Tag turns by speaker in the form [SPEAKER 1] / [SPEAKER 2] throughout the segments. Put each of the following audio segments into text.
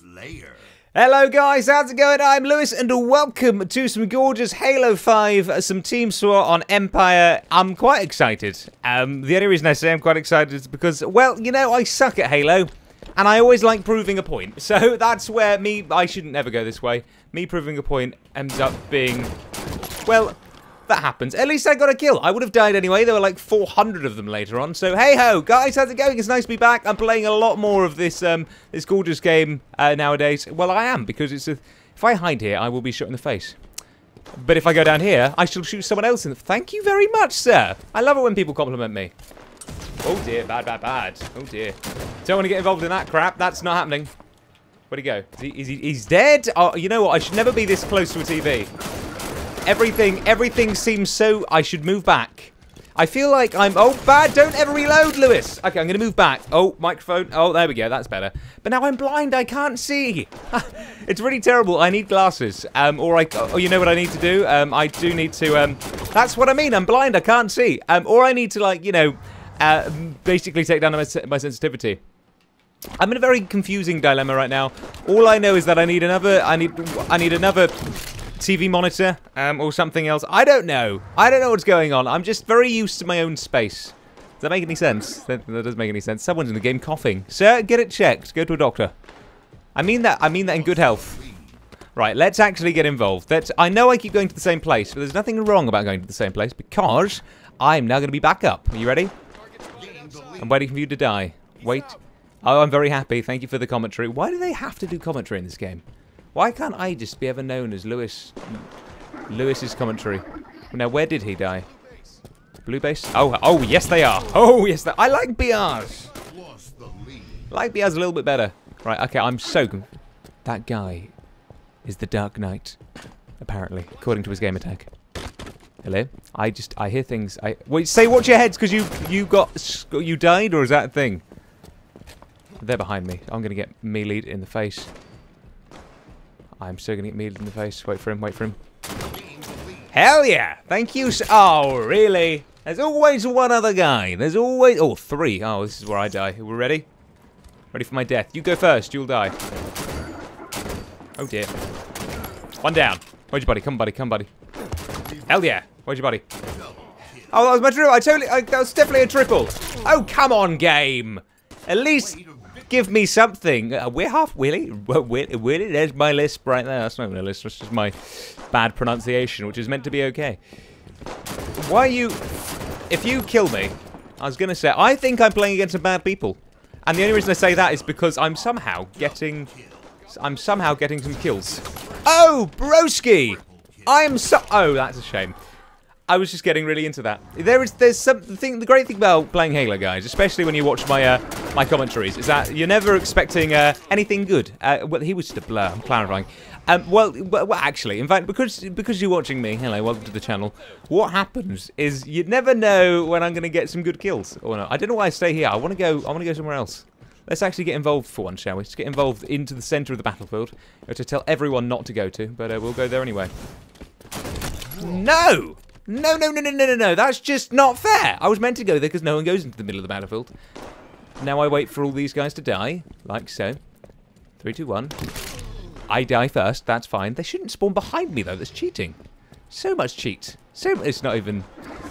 [SPEAKER 1] Slayer.
[SPEAKER 2] Hello guys, how's it going? I'm Lewis and welcome to some gorgeous Halo 5, uh, some Team SWAT on Empire. I'm quite excited. Um, the only reason I say I'm quite excited is because, well, you know, I suck at Halo. And I always like proving a point. So that's where me, I shouldn't ever go this way. Me proving a point ends up being, well, that happens. At least I got a kill. I would have died anyway. There were like 400 of them later on. So hey ho, guys, how's it going? It's nice to be back. I'm playing a lot more of this um, this gorgeous game uh, nowadays. Well, I am because it's a. If I hide here, I will be shot in the face. But if I go down here, I shall shoot someone else in the... Thank you very much, sir. I love it when people compliment me. Oh dear, bad, bad, bad. Oh dear. Don't want to get involved in that crap. That's not happening. Where'd he go? Is he, is he, he's dead? Oh, you know what? I should never be this close to a TV. Everything, everything seems so... I should move back. I feel like I'm... Oh, bad. Don't ever reload, Lewis. Okay, I'm going to move back. Oh, microphone. Oh, there we go. That's better. But now I'm blind. I can't see. it's really terrible. I need glasses. Um, or I... Oh, you know what I need to do? Um, I do need to... Um, that's what I mean. I'm blind. I can't see. Um, or I need to, like, you know, uh, basically take down my, my sensitivity. I'm in a very confusing dilemma right now. All I know is that I need another... I need... I need another TV monitor um, or something else. I don't know. I don't know what's going on. I'm just very used to my own space. Does that make any sense? That, that doesn't make any sense. Someone's in the game coughing. Sir, get it checked. Go to a doctor. I mean that. I mean that in good health. Right, let's actually get involved. Let's, I know I keep going to the same place, but there's nothing wrong about going to the same place because I'm now going to be back up. Are you ready? I'm waiting for you to die. Wait. Oh, I'm very happy. Thank you for the commentary. Why do they have to do commentary in this game? Why can't I just be ever known as Lewis? Lewis's commentary. Now, where did he die? Blue base? Oh, oh, yes they are. Oh, yes, they I like BRs. I like BRs a little bit better. Right, okay, I'm so... That guy is the Dark Knight, apparently, according to his gamertag. Hello? I just, I hear things. I Wait, say watch your heads, because you, you got, you died, or is that a thing? They're behind me. I'm going to get melee in the face. I'm still to get meated in the face. Wait for him, wait for him. Hell yeah! Thank you. Oh, really? There's always one other guy. There's always... Oh, three. Oh, this is where I die. We're ready? Ready for my death. You go first. You'll die. Oh, dear. One down. Where's your buddy? Come, buddy. Come, buddy. Hell yeah. Where's your buddy? Oh, that was my triple. I totally... I, that was definitely a triple. Oh, come on, game. At least give me something. Uh, we're half Willy. Willy, Willy. There's my list right there. That's not even a list. That's just my bad pronunciation, which is meant to be okay. Why you? If you kill me, I was gonna say I think I'm playing against some bad people, and the only reason I say that is because I'm somehow getting, I'm somehow getting some kills. Oh, broski! I am so. Oh, that's a shame. I was just getting really into that. There is, there's something. The great thing about playing Halo, guys, especially when you watch my uh, my commentaries, is that you're never expecting uh, anything good. Uh, well, he was just a blur. I'm clarifying. Um, well, well, actually, in fact, because because you're watching me, hello, welcome to the channel. What happens is you never know when I'm going to get some good kills or not. I don't know why I stay here. I want to go. I want to go somewhere else. Let's actually get involved for once, shall we? Let's get involved into the centre of the battlefield, to tell everyone not to go to, but uh, we'll go there anyway. No! No, no, no, no, no, no, no. That's just not fair. I was meant to go there because no one goes into the middle of the battlefield. Now I wait for all these guys to die, like so. Three, two, one. I die first. That's fine. They shouldn't spawn behind me though. That's cheating. So much cheat. So it's not even,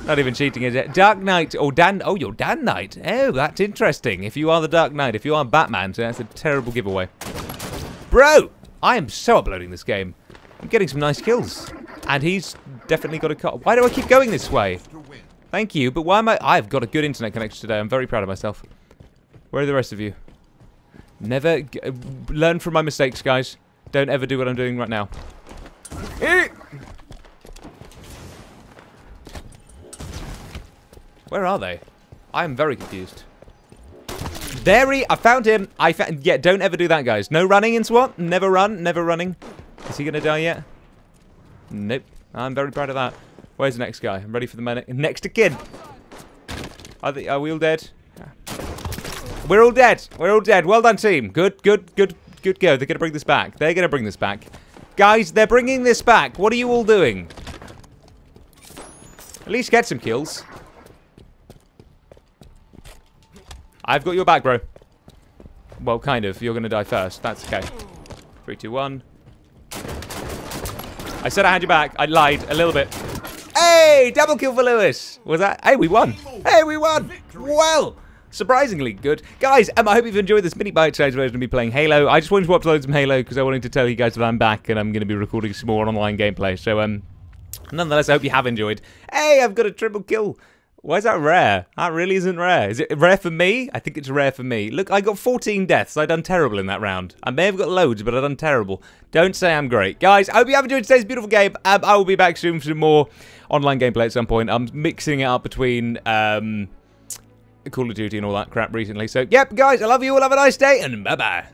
[SPEAKER 2] not even cheating, is it? Dark Knight or Dan? Oh, you're Dan Knight. Oh, that's interesting. If you are the Dark Knight, if you are Batman, so that's a terrible giveaway. Bro, I am so uploading this game. I'm getting some nice kills. And he's definitely got a cut. Why do I keep going this way? Thank you, but why am I... I've got a good internet connection today. I'm very proud of myself. Where are the rest of you? Never... Uh, learn from my mistakes, guys. Don't ever do what I'm doing right now. Where are they? I am very confused. There he... I found him. I found... Yeah, don't ever do that, guys. No running in SWAT. Never run. Never running. Is he going to die yet? Nope. I'm very proud of that. Where's the next guy? I'm ready for the medic. Next kid. Are, they, are we all dead? We're all dead. We're all dead. Well done, team. Good, good, good, good go. They're going to bring this back. They're going to bring this back. Guys, they're bringing this back. What are you all doing? At least get some kills. I've got your back, bro. Well, kind of. You're going to die first. That's okay. Three, two, one. I said I had you back. I lied a little bit. Hey, double kill for Lewis. Was that? Hey, we won. Hey, we won. Well, surprisingly good. Guys, um, I hope you've enjoyed this mini bite-sized version of me playing Halo. I just wanted to upload some Halo because I wanted to tell you guys that I'm back and I'm going to be recording some more online gameplay. So, um, nonetheless, I hope you have enjoyed. Hey, I've got a triple kill. Why is that rare? That really isn't rare. Is it rare for me? I think it's rare for me. Look, I got 14 deaths. I done terrible in that round. I may have got loads, but I done terrible. Don't say I'm great. Guys, I hope you have enjoyed today's beautiful game. Um, I will be back soon for some more online gameplay at some point. I'm mixing it up between um, Call of Duty and all that crap recently. So, yep, guys, I love you all. Have a nice day, and bye-bye.